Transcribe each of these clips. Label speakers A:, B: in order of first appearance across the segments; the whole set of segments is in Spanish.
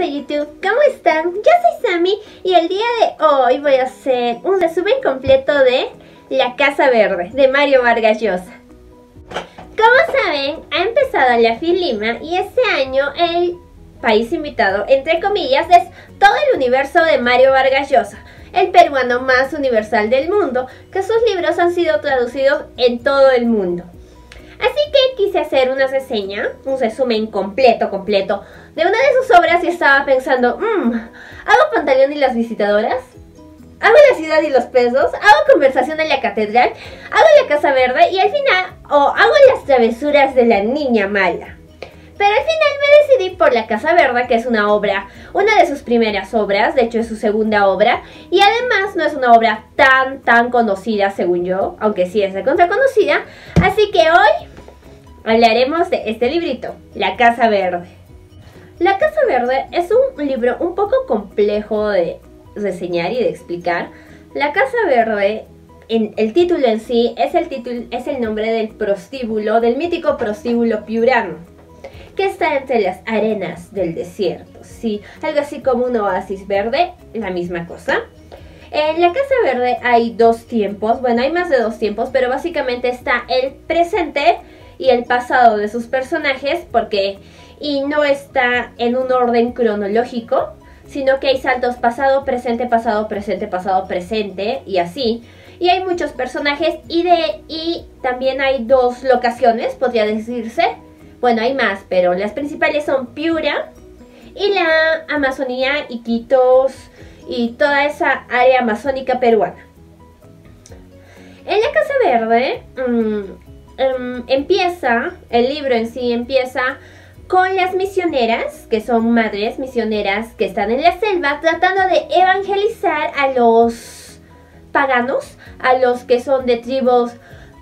A: de YouTube, ¿cómo están? Yo soy Sammy y el día de hoy voy a hacer un resumen completo de La Casa Verde de Mario Vargas Llosa. Como saben, ha empezado la FILIMA y este año el país invitado, entre comillas, es todo el universo de Mario Vargas Llosa, el peruano más universal del mundo, que sus libros han sido traducidos en todo el mundo. Así que quise hacer una reseña, un resumen completo, completo, de una de sus obras y estaba pensando, mmm, ¿hago Pantaleón y las visitadoras? ¿Hago la ciudad y los presos? ¿Hago conversación en la catedral? ¿Hago la casa verde? Y al final, o hago las travesuras de la niña mala. Pero al final me decidí por La Casa Verde, que es una obra, una de sus primeras obras, de hecho es su segunda obra, y además no es una obra tan, tan conocida según yo, aunque sí es de contra conocida, así que hoy hablaremos de este librito, La Casa Verde. La Casa Verde es un libro un poco complejo de reseñar y de explicar. La Casa Verde, en, el título en sí, es el, título, es el nombre del prostíbulo, del mítico prostíbulo piurano que está entre las arenas del desierto. Sí, algo así como un oasis verde, la misma cosa. En la Casa Verde hay dos tiempos, bueno, hay más de dos tiempos, pero básicamente está el presente y el pasado de sus personajes, porque y no está en un orden cronológico, sino que hay saltos pasado, presente, pasado, presente, pasado, presente y así. Y hay muchos personajes y de y también hay dos locaciones, podría decirse, bueno, hay más, pero las principales son Piura y la Amazonía, Iquitos y toda esa área amazónica peruana. En la Casa Verde mm, em, empieza, el libro en sí empieza con las misioneras, que son madres misioneras que están en la selva tratando de evangelizar a los paganos, a los que son de tribus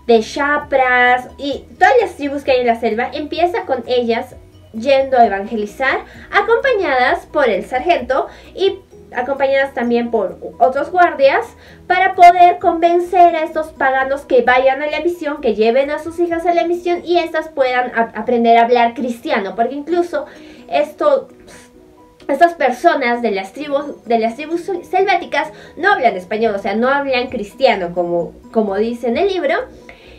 A: de chapras y todas las tribus que hay en la selva, empieza con ellas yendo a evangelizar, acompañadas por el sargento y acompañadas también por otros guardias para poder convencer a estos paganos que vayan a la misión, que lleven a sus hijas a la misión y estas puedan aprender a hablar cristiano, porque incluso esto estas personas de las tribus de las tribus selváticas no hablan español, o sea, no hablan cristiano como como dice en el libro.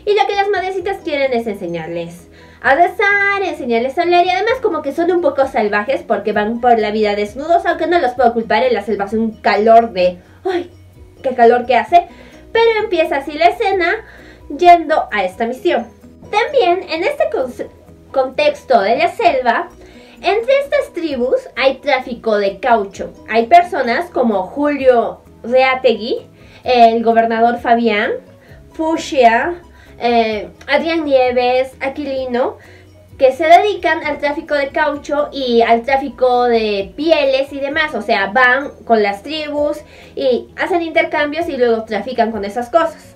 A: Y lo que las madrecitas quieren es enseñarles a rezar, enseñarles a leer y además como que son un poco salvajes porque van por la vida desnudos, aunque no los puedo culpar, en la selva hace un calor de... ¡Ay! ¡Qué calor que hace! Pero empieza así la escena yendo a esta misión. También en este contexto de la selva, entre estas tribus hay tráfico de caucho. Hay personas como Julio Reategui, el gobernador Fabián, Fushia, eh, Adrián Nieves, Aquilino, que se dedican al tráfico de caucho y al tráfico de pieles y demás. O sea, van con las tribus y hacen intercambios y luego trafican con esas cosas.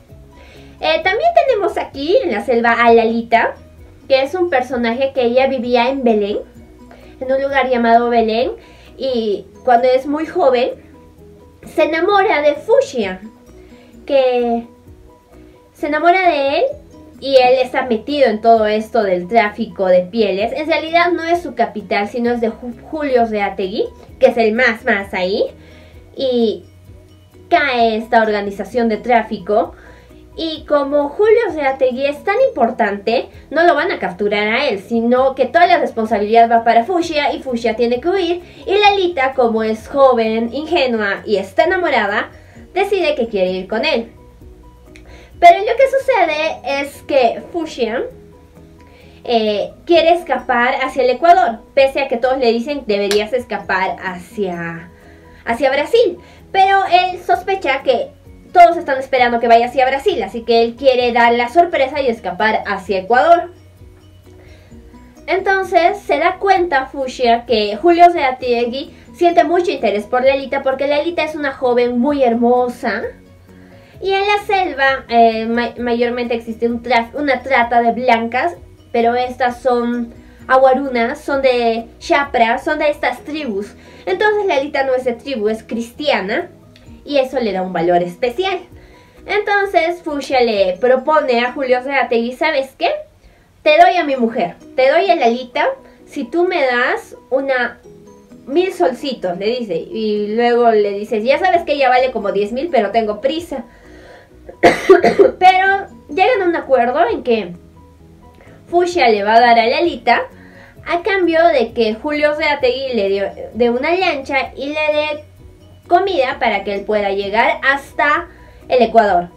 A: Eh, también tenemos aquí en la selva a Lalita, que es un personaje que ella vivía en Belén, en un lugar llamado Belén, y cuando es muy joven, se enamora de Fushia, que se enamora de él y él está metido en todo esto del tráfico de pieles. En realidad no es su capital, sino es de Julio Reategui, que es el más más ahí. Y cae esta organización de tráfico. Y como Julio Reategui es tan importante, no lo van a capturar a él, sino que toda la responsabilidad va para Fushia y Fushia tiene que huir. Y Lalita, como es joven, ingenua y está enamorada, decide que quiere ir con él. Pero lo que sucede es que Fuxian eh, quiere escapar hacia el Ecuador, pese a que todos le dicen deberías escapar hacia, hacia Brasil. Pero él sospecha que todos están esperando que vaya hacia Brasil, así que él quiere dar la sorpresa y escapar hacia Ecuador. Entonces se da cuenta Fushia que Julio Zeatiegui siente mucho interés por Lelita porque Lelita es una joven muy hermosa, y en la selva eh, mayormente existe un una trata de blancas, pero estas son aguarunas, son de chapra, son de estas tribus. Entonces Lalita no es de tribu, es cristiana y eso le da un valor especial. Entonces Fushia le propone a Julio y ¿sabes qué? Te doy a mi mujer, te doy a Lalita si tú me das una mil solcitos, le dice. Y luego le dice, ya sabes que ella vale como diez mil, pero tengo prisa. Pero llegan a un acuerdo en que Fuchsia le va a dar a Lalita a cambio de que Julio Seategui le dio de una lancha y le dé comida para que él pueda llegar hasta el Ecuador.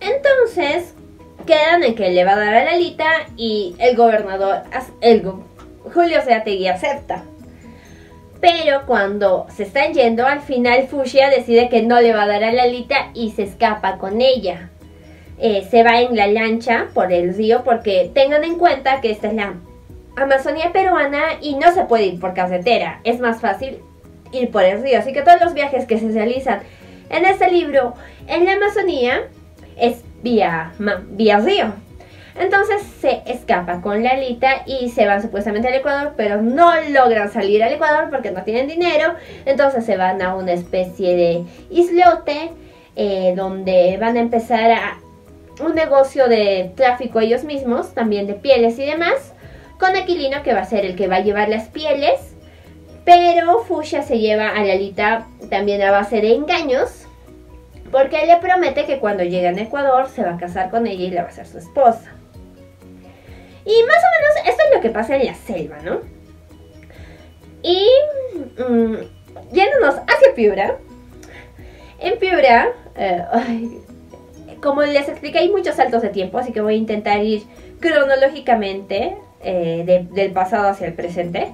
A: Entonces, quedan en que le va a dar a Lalita y el gobernador, Julio Seategui acepta. Pero cuando se están yendo, al final Fuchsia decide que no le va a dar a Lalita y se escapa con ella. Eh, se va en la lancha por el río porque tengan en cuenta que esta es la Amazonía peruana y no se puede ir por carretera. Es más fácil ir por el río. Así que todos los viajes que se realizan en este libro en la Amazonía es vía, vía río. Entonces se escapa con Lalita y se van supuestamente al Ecuador, pero no logran salir al Ecuador porque no tienen dinero. Entonces se van a una especie de islote eh, donde van a empezar a un negocio de tráfico ellos mismos, también de pieles y demás, con Aquilino que va a ser el que va a llevar las pieles. Pero Fuchsia se lleva a Lalita también a base de engaños porque le promete que cuando llegue a Ecuador se va a casar con ella y le va a ser su esposa. Y más o menos esto es lo que pasa en la selva, ¿no? Y mmm, yéndonos hacia Piura. En Piura, eh, como les expliqué, hay muchos saltos de tiempo, así que voy a intentar ir cronológicamente eh, del pasado hacia el presente.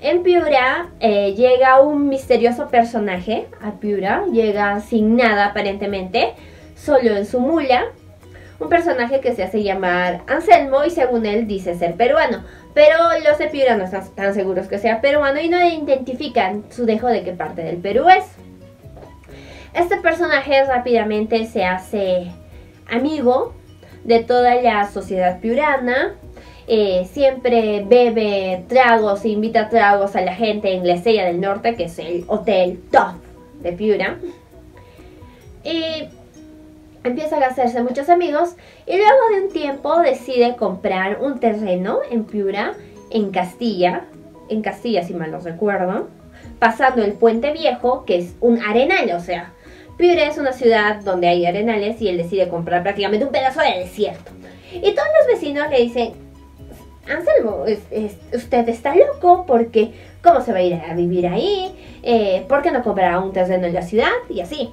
A: En Piura eh, llega un misterioso personaje a Piura, llega sin nada aparentemente, solo en su mula, un personaje que se hace llamar Anselmo y según él dice ser peruano. Pero los de Piura no están tan seguros que sea peruano y no identifican su dejo de qué parte del Perú es. Este personaje rápidamente se hace amigo de toda la sociedad piurana. Eh, siempre bebe tragos e invita tragos a la gente en la Estrella del Norte, que es el hotel top de Piura. Y empieza a hacerse muchos amigos y luego de un tiempo decide comprar un terreno en Piura, en Castilla, en Castilla si mal no recuerdo, pasando el puente viejo que es un arenal, o sea, Piura es una ciudad donde hay arenales y él decide comprar prácticamente un pedazo de desierto. Y todos los vecinos le dicen, Anselmo, usted está loco porque ¿cómo se va a ir a vivir ahí? Eh, ¿Por qué no comprará un terreno en la ciudad? Y así.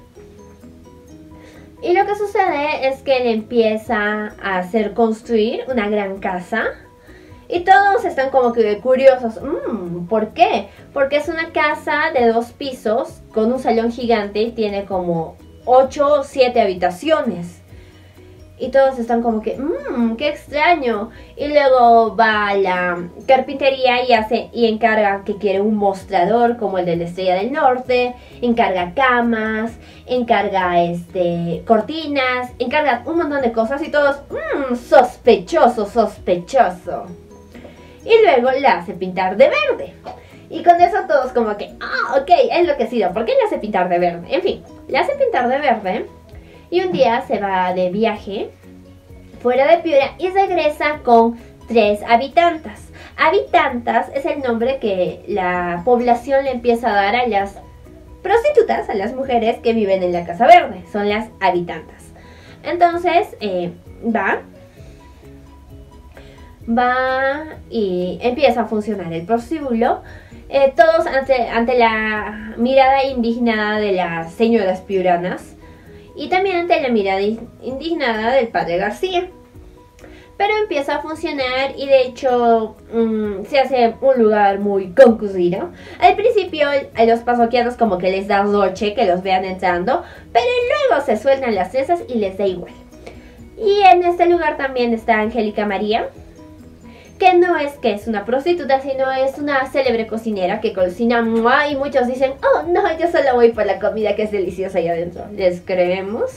A: Y lo que sucede es que él empieza a hacer construir una gran casa. Y todos están como que curiosos. Mm, ¿Por qué? Porque es una casa de dos pisos con un salón gigante y tiene como 8 o 7 habitaciones. Y todos están como que, mmm, qué extraño. Y luego va a la carpintería y hace y encarga que quiere un mostrador como el de la Estrella del Norte, encarga camas, encarga este cortinas, encarga un montón de cosas y todos, mmm, sospechoso, sospechoso. Y luego la hace pintar de verde. Y con eso todos como que, ah, ok, enloquecido, ¿por qué le hace pintar de verde? En fin, le hace pintar de verde y un día se va de viaje fuera de Piura y regresa con tres habitantes. Habitantas es el nombre que la población le empieza a dar a las prostitutas, a las mujeres que viven en la Casa Verde. Son las habitantes. Entonces eh, va, va y empieza a funcionar el prostíbulo. Eh, todos ante, ante la mirada indignada de las señoras piuranas y también ante la mirada indignada del padre García. Pero empieza a funcionar y de hecho mm, se hace un lugar muy concurrido. Al principio a los pasoquianos como que les da noche que los vean entrando, pero luego se sueltan las cesas y les da igual. Y en este lugar también está Angélica María, que no es que es una prostituta, sino es una célebre cocinera que cocina y muchos dicen, oh no, yo solo voy por la comida que es deliciosa ahí adentro. Les creemos.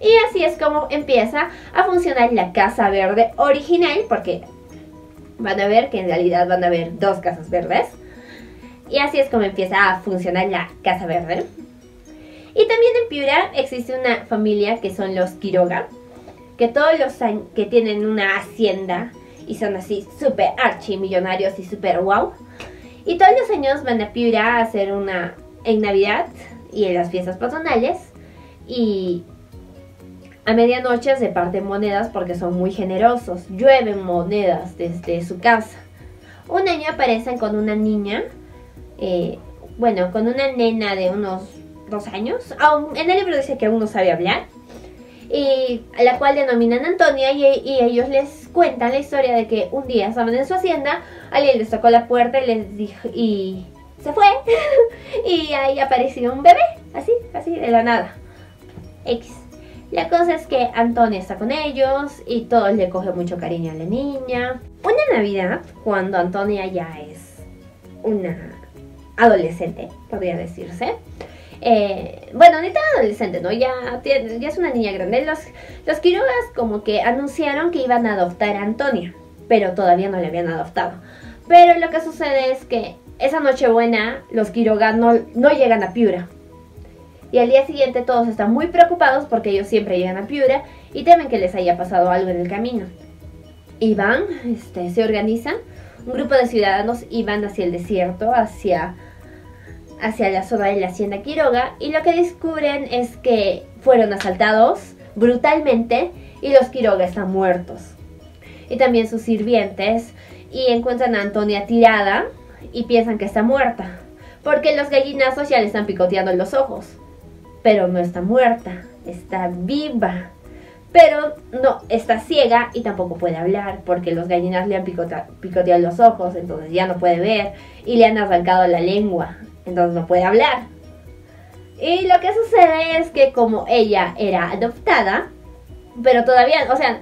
A: Y así es como empieza a funcionar la Casa Verde original, porque van a ver que en realidad van a haber dos casas verdes. Y así es como empieza a funcionar la Casa Verde. Y también en Piura existe una familia que son los Quiroga, que todos los que tienen una hacienda y son así súper archi millonarios y súper wow. Y todos los años van a Piura a hacer una en Navidad y en las fiestas patronales. Y a medianoche se parten monedas porque son muy generosos. Llueven monedas desde su casa. Un año aparecen con una niña, eh, bueno, con una nena de unos dos años. Aún, en el libro dice que aún no sabe hablar. Y a la cual denominan Antonia y, ellos les cuentan la historia de que un día estaban en su hacienda, alguien les tocó la puerta y les dijo y se fue y ahí apareció un bebé, así, así de la nada. X. La cosa es que Antonia está con ellos y todos le cogen mucho cariño a la niña. Una Navidad, cuando Antonia ya es una adolescente, podría decirse. Eh, bueno, ni tan adolescente, ¿no? Ya, ya es una niña grande. Los, los Quirogas como que anunciaron que iban a adoptar a Antonia, pero todavía no le habían adoptado. Pero lo que sucede es que esa Nochebuena los Quiroga no, no llegan a Piura. Y al día siguiente todos están muy preocupados porque ellos siempre llegan a Piura y temen que les haya pasado algo en el camino. Y van, este, se organizan, un grupo de ciudadanos y van hacia el desierto, hacia, hacia la zona de la hacienda Quiroga y lo que descubren es que fueron asaltados brutalmente y los Quiroga están muertos. Y también sus sirvientes y encuentran a Antonia tirada y piensan que está muerta, porque los gallinazos ya le están picoteando los ojos. Pero no está muerta, está viva. Pero no, está ciega y tampoco puede hablar, porque los gallinazos le han picoteado los ojos, entonces ya no puede ver, y le han arrancado la lengua, entonces no puede hablar. Y lo que sucede es que como ella era adoptada, pero todavía, o sea,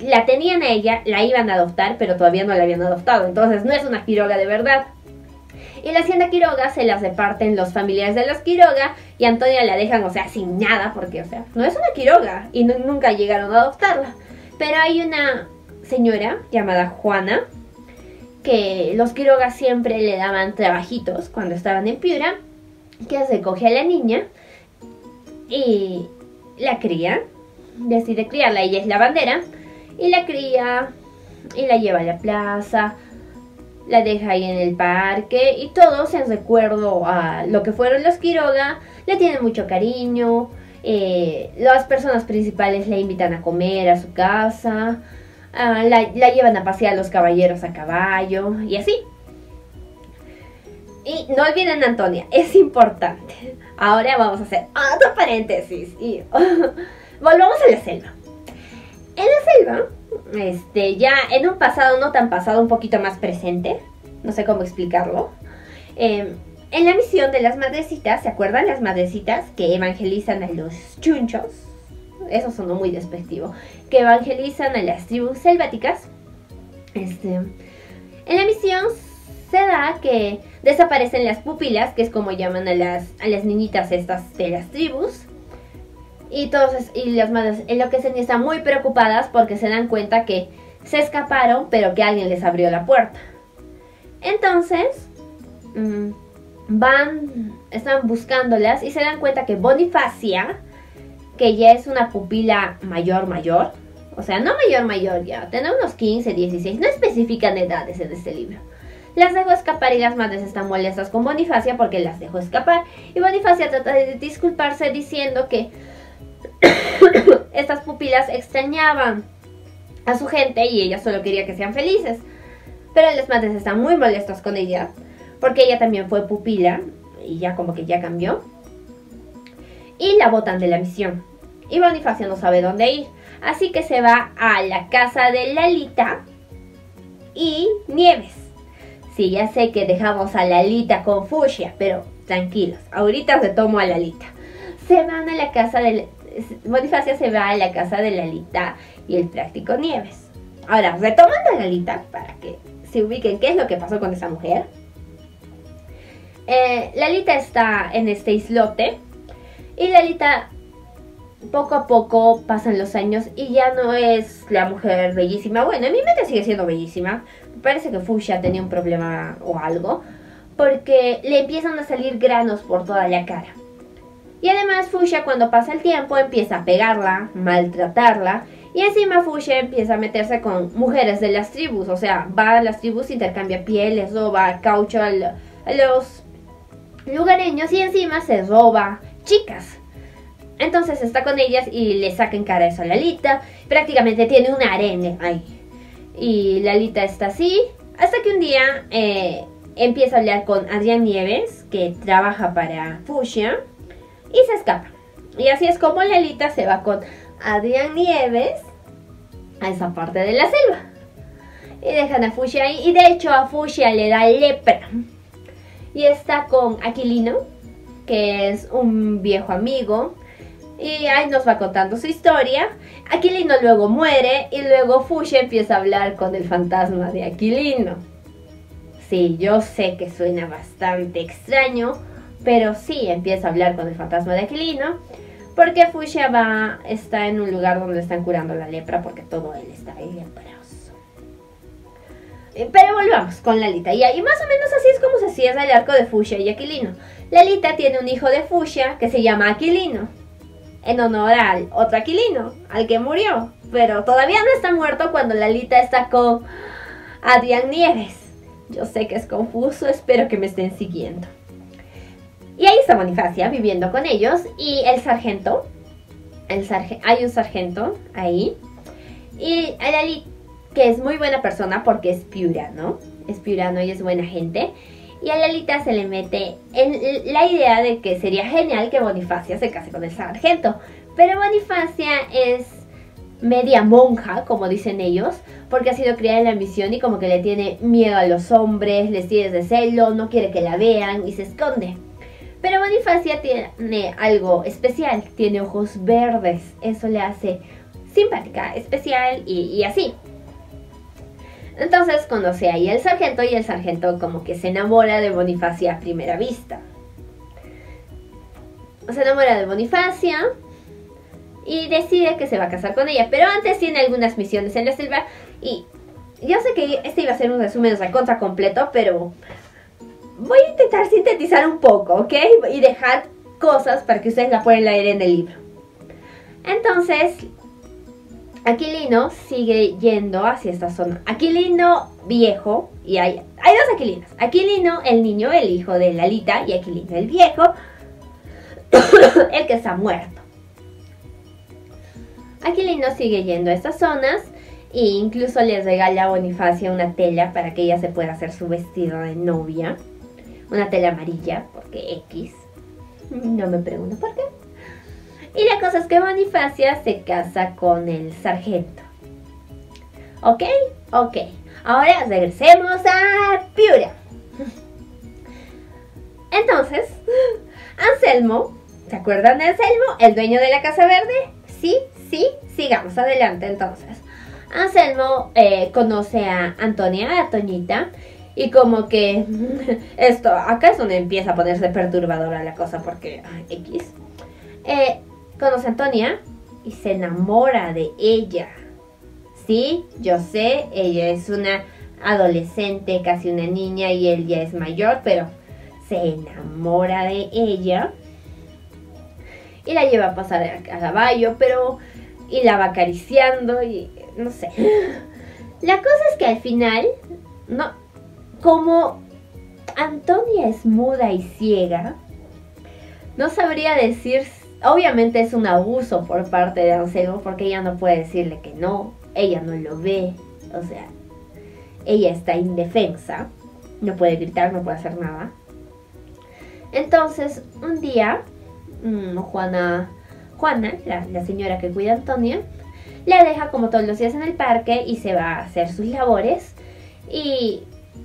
A: la tenían a ella, la iban a adoptar, pero todavía no la habían adoptado. Entonces no es una Quiroga de verdad. Y la hacienda Quiroga se las reparten los familiares de los Quiroga y Antonia la dejan, o sea, sin nada, porque, o sea, no es una Quiroga y nunca llegaron a adoptarla. Pero hay una señora llamada Juana que los Quiroga siempre le daban trabajitos cuando estaban en Piura, que se coge a la niña y la cría, decide criarla, ella es la bandera, y la cría y la lleva a la plaza, la deja ahí en el parque y todos en recuerdo a lo que fueron los Quiroga, le tienen mucho cariño, eh, las personas principales la invitan a comer a su casa, ah, la, llevan a pasear los caballeros a caballo y así. Y no olviden Antonia, es importante. Ahora vamos a hacer otro paréntesis y volvamos a la selva. En la selva, este, ya en un pasado no tan pasado, un poquito más presente, no sé cómo explicarlo, em, en la misión de las madrecitas, ¿se acuerdan las madrecitas que evangelizan a los chunchos? Eso sonó muy despectivo. Que evangelizan a las tribus selváticas. Este, en la misión se da que desaparecen las pupilas, que es como llaman a las, a las niñitas estas de las tribus. Y todos y las madres enloquecen y están muy preocupadas porque se dan cuenta que se escaparon, pero que alguien les abrió la puerta. Entonces, mm, van, están buscándolas y se dan cuenta que Bonifacia, que ya es una pupila mayor, mayor, o sea, no mayor, mayor ya, tiene unos 15, 16, no especifican edades en este libro. Las dejó escapar y las madres están molestas con Bonifacia porque las dejó escapar. Y Bonifacia trata de disculparse diciendo que estas pupilas extrañaban a su gente y ella solo quería que sean felices. Pero las madres están muy molestas con ella porque ella también fue pupila y ya como que ya cambió. Y la botan de la misión. Y Bonifacio no sabe dónde ir. Así que se va a la casa de Lalita y Nieves. Sí, ya sé que dejamos a Lalita con Fushia, pero tranquilos, ahorita retomo a Lalita. Se van a la casa de, Bonifacio se va a la casa de Lalita y el práctico Nieves. Ahora, retomando a Lalita para que se ubiquen qué es lo que pasó con esa mujer. Eh, Lalita está en este islote y Lalita poco a poco pasan los años y ya no es la mujer bellísima. Bueno, en mi mente sigue siendo bellísima. parece que Fuchsia tenía un problema o algo porque le empiezan a salir granos por toda la cara. Y además Fuchsia cuando pasa el tiempo empieza a pegarla, maltratarla Y encima Fuchsia empieza a meterse con mujeres de las tribus, o sea, va a las tribus, intercambia pieles, roba caucho a los lugareños y encima se roba chicas. Entonces está con ellas y le sacan cara eso a Lalita. Prácticamente tiene un arene ahí. Y Lalita está así. Hasta que un día eh, empieza a hablar con Adrián Nieves, que trabaja para Fuchsia, y se escapa. Y así es como Lalita se va con Adrián Nieves a esa parte de la selva. Y dejan a Fuchsia ahí. Y de hecho a Fuchsia le da lepra. Y está con Aquilino, que es un viejo amigo. Y ahí nos va contando su historia. Aquilino luego muere y luego Fuchsia empieza a hablar con el fantasma de Aquilino. Sí, yo sé que suena bastante extraño, pero sí empieza a hablar con el fantasma de Aquilino. Porque Fuchsia va, está en un lugar donde están curando la lepra porque todo él está leproso. Eh, pero volvamos con Lalita. Y, ahí más o menos así es como se cierra el arco de Fuchsia y Aquilino. Lalita tiene un hijo de Fuchsia que se llama Aquilino. En honor al otro Aquilino, al que murió. Pero todavía no está muerto cuando Lalita está con Adrián Nieves. Yo sé que es confuso, espero que me estén siguiendo. Y ahí está Bonifacia viviendo con ellos y el sargento, el hay un sargento ahí. Y Lali, que es muy buena persona porque es piurano, es piurano y es buena gente. Y a Lalita se le mete en la idea de que sería genial que Bonifacia se case con el sargento. Pero Bonifacia es media monja, como dicen ellos, porque ha sido criada en la misión y como que le tiene miedo a los hombres, les tiene de celo, no quiere que la vean y se esconde. Pero Bonifacia tiene algo especial, tiene ojos verdes, eso le hace simpática, especial y, así. Entonces conoce ahí el sargento y el sargento como que se enamora de Bonifacia a primera vista. Se enamora de Bonifacia y decide que se va a casar con ella, pero antes tiene algunas misiones en la selva y yo sé que este iba a ser un resumen de contra completo, pero voy a intentar sintetizar un poco, ¿ok? Y dejar cosas para que ustedes la puedan leer en el libro. Entonces, Aquilino sigue yendo hacia esta zona. Aquilino viejo, y hay, hay dos Aquilinos. Aquilino, el niño, el hijo de Lalita, y Aquilino, el viejo, el que está muerto. Aquilino sigue yendo a estas zonas e incluso les regala a Bonifacia una tela para que ella se pueda hacer su vestido de novia una tela amarilla, porque X. No me pregunto por qué. Y la cosa es que Bonifacia se casa con el sargento. ¿Ok? Ok. Ahora regresemos a Piura. Entonces, Anselmo, ¿se acuerdan de Anselmo? El dueño de la Casa Verde. Sí, sí, sigamos adelante entonces. Anselmo eh, conoce a Antonia, a Toñita, y como que esto, acá es donde empieza a ponerse perturbadora la cosa porque X. Eh, conoce a Antonia y se enamora de ella. Sí, yo sé, ella es una adolescente, casi una niña y él ya es mayor, pero se enamora de ella. Y la lleva a pasar a caballo, pero... Y la va acariciando y no sé. La cosa es que al final, no, como Antonia es muda y ciega, no sabría decir, obviamente es un abuso por parte de Anselmo porque ella no puede decirle que no, ella no lo ve, o sea, ella está indefensa, no puede gritar, no puede hacer nada. Entonces, un día, mm, Juana, Juana, la, la señora que cuida a Antonia, la deja como todos los días en el parque y se va a hacer sus labores. Y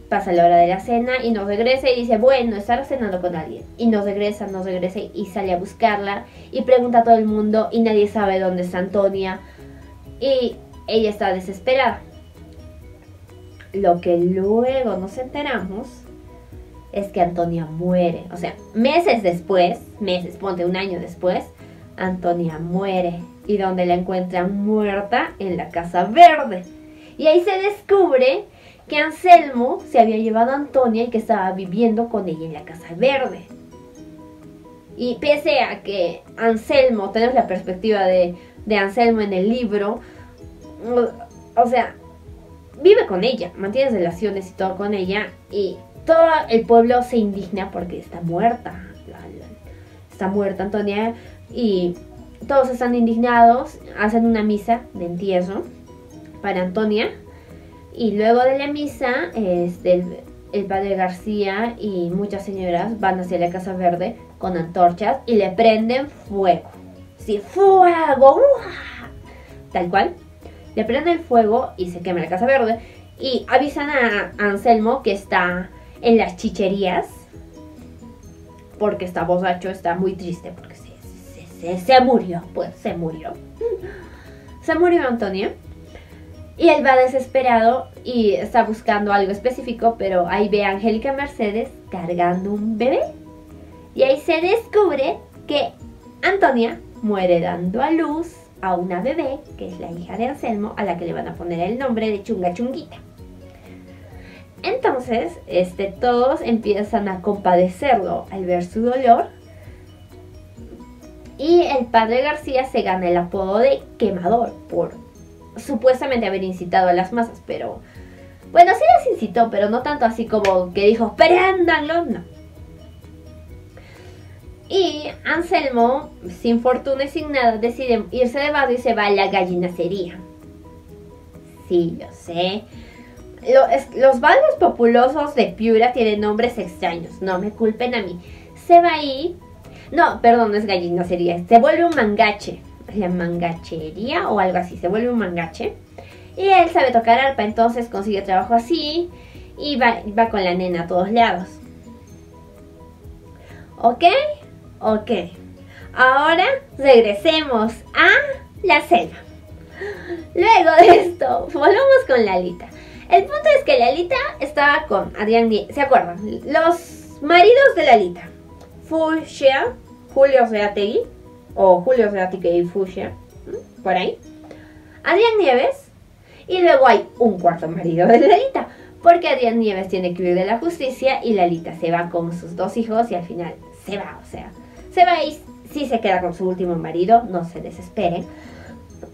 A: pasa la hora de la cena y nos regresa y dice, bueno, estará cenando con alguien. Y nos regresa, nos regresa y sale a buscarla y pregunta a todo el mundo y nadie sabe dónde está Antonia. Y ella está desesperada. Lo que luego nos enteramos es que Antonia muere. O sea, meses después, meses, ponte un año después, Antonia muere. Y donde la encuentran muerta en la Casa Verde. Y ahí se descubre que Anselmo se había llevado a Antonia y que estaba viviendo con ella en la Casa Verde. Y pese a que Anselmo, tenemos la perspectiva de, Anselmo en el libro, o sea, vive con ella, mantiene relaciones y todo con ella y todo el pueblo se indigna porque está muerta. Está muerta Antonia y todos están indignados, hacen una misa de entierro para Antonia y luego de la misa este, el, padre García y muchas señoras van hacia la Casa Verde con antorchas y le prenden fuego. Sí, fuego, tal cual. Le prenden fuego y se quema la Casa Verde y avisan a Anselmo que está en las chicherías porque está borracho, está muy triste porque se, se, murió, pues se murió. Se murió Antonio. Y él va desesperado y está buscando algo específico, pero ahí ve a Angélica Mercedes cargando un bebé. Y ahí se descubre que Antonia muere dando a luz a una bebé, que es la hija de Anselmo, a la que le van a poner el nombre de Chunga Chunguita. Entonces, este, todos empiezan a compadecerlo al ver su dolor. Y el padre García se gana el apodo de quemador por supuestamente haber incitado a las masas, pero... Bueno, sí las incitó, pero no tanto así como que dijo, ¡Préndanlo! No. Y Anselmo, sin fortuna y sin nada, decide irse de vado y se va a la gallinacería. Sí, yo sé los barrios populosos de Piura tienen nombres extraños, no me culpen a mí. Se va ahí. No, perdón, no es gallina, sería. Se vuelve un mangache. La mangachería o algo así, se vuelve un mangache. Y él sabe tocar arpa, entonces consigue trabajo así y va, va con la nena a todos lados. ¿Ok? Ok. Ahora regresemos a la selva. Luego de esto, volvamos con Lalita. El punto es que Lalita estaba con Adrián ¿se acuerdan? Los maridos de Lalita. Fuchsia, Julio Seategui, o Julio Seategui y Fuchsia, por ahí. Adrián Nieves, y luego hay un cuarto marido de Lalita, porque Adrián Nieves tiene que huir de la justicia y Lalita se va con sus dos hijos y al final se va, o sea, se va y sí se queda con su último marido, no se desesperen.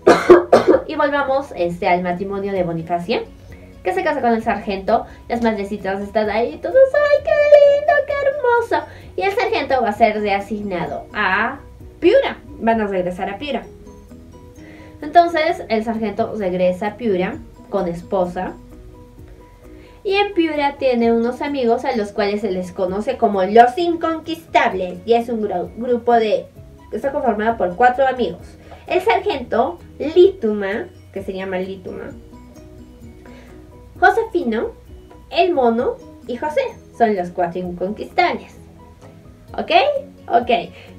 A: y volvamos este, al matrimonio de Bonifacia que se casa con el sargento. Las madrecitas están ahí, todos, ¡ay, qué lindo, qué hermoso! Y el sargento va a ser reasignado a Piura. Van a regresar a Piura. Entonces, el sargento regresa a Piura con esposa. Y en Piura tiene unos amigos a los cuales se les conoce como los inconquistables. Y es un grupo de... Está conformado por cuatro amigos. El sargento Lituma, que se llama Lituma, Josefino, el mono y José son los cuatro inconquistables. ¿Ok? Ok.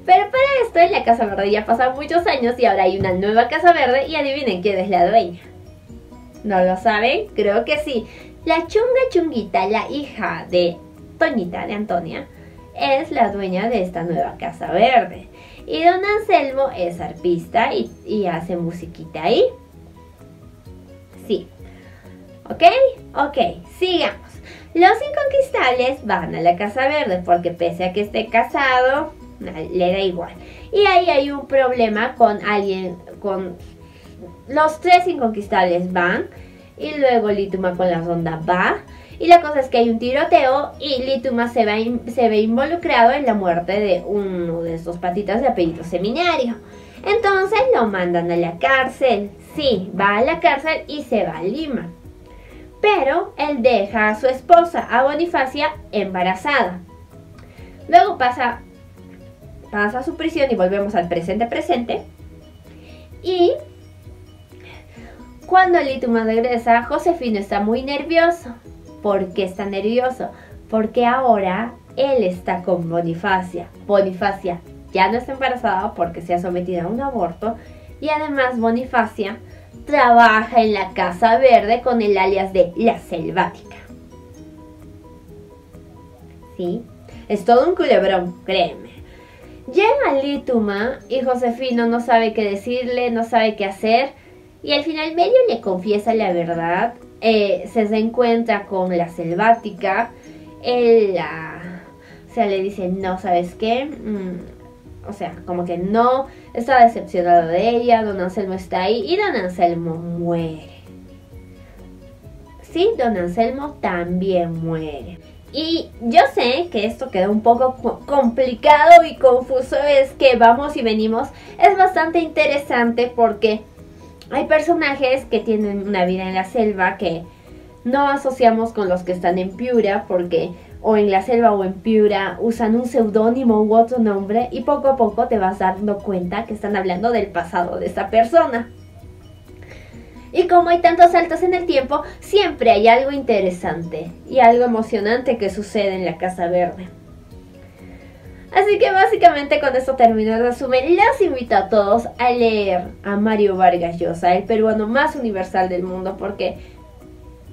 A: Pero para esto en la Casa Verde ya pasan muchos años y ahora hay una nueva Casa Verde y adivinen quién es la dueña. ¿No lo saben? Creo que sí. La chunga chunguita, la hija de Toñita, de Antonia, es la dueña de esta nueva Casa Verde. Y don Anselmo es arpista y, y hace musiquita ahí. Sí, ¿Ok? Ok, sigamos. Los inconquistables van a la Casa Verde porque pese a que esté casado, le da igual. Y ahí hay un problema con alguien, con los tres inconquistables van y luego Lituma con la ronda va. Y la cosa es que hay un tiroteo y Lituma se, se ve involucrado en la muerte de uno de esos patitas de apellido seminario. Entonces lo mandan a la cárcel. Sí, va a la cárcel y se va a Lima pero él deja a su esposa, a Bonifacia, embarazada. Luego pasa, pasa a su prisión y volvemos al presente presente. Y cuando Lituma regresa, Josefino está muy nervioso. ¿Por qué está nervioso? Porque ahora él está con Bonifacia. Bonifacia ya no está embarazada porque se ha sometido a un aborto. Y además Bonifacia trabaja en la Casa Verde con el alias de La Selvática. ¿Sí? Es todo un culebrón, créeme. Llega Lituma y Josefino no sabe qué decirle, no sabe qué hacer. Y al final medio le confiesa la verdad. Eh, se reencuentra con la selvática. Él la... O sea, le dice, no, ¿sabes qué? Mm, O sea, como que no está decepcionado de ella, don Anselmo está ahí y don Anselmo muere. Sí, don Anselmo también muere. Y yo sé que esto queda un poco complicado y confuso, es que vamos y venimos. Es bastante interesante porque hay personajes que tienen una vida en la selva que no asociamos con los que están en Piura porque o en la selva o en Piura usan un seudónimo u otro nombre y poco a poco te vas dando cuenta que están hablando del pasado de esa persona. Y como hay tantos saltos en el tiempo, siempre hay algo interesante y algo emocionante que sucede en la Casa Verde. Así que básicamente con esto termino el resumen. Los invito a todos a leer a Mario Vargas Llosa, el peruano más universal del mundo, porque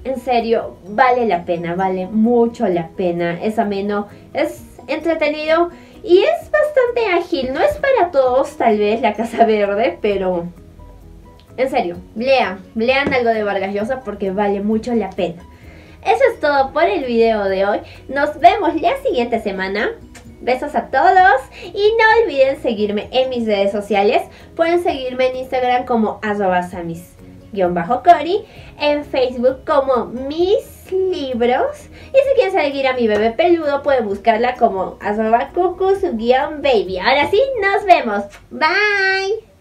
A: en serio, vale la pena, vale mucho la pena. Es ameno, es entretenido y es bastante ágil. No es para todos, tal vez, la Casa Verde, pero en serio, lean, lean algo de Vargas Llosa porque vale mucho la pena. Eso es todo por el video de hoy. Nos vemos la siguiente semana. Besos a todos y no olviden seguirme en mis redes sociales. Pueden seguirme en Instagram como asobasamis bajo cori en Facebook como Mis Libros. Y si quieren seguir a mi bebé peludo, pueden buscarla como arroba baby. Ahora sí, nos vemos. Bye.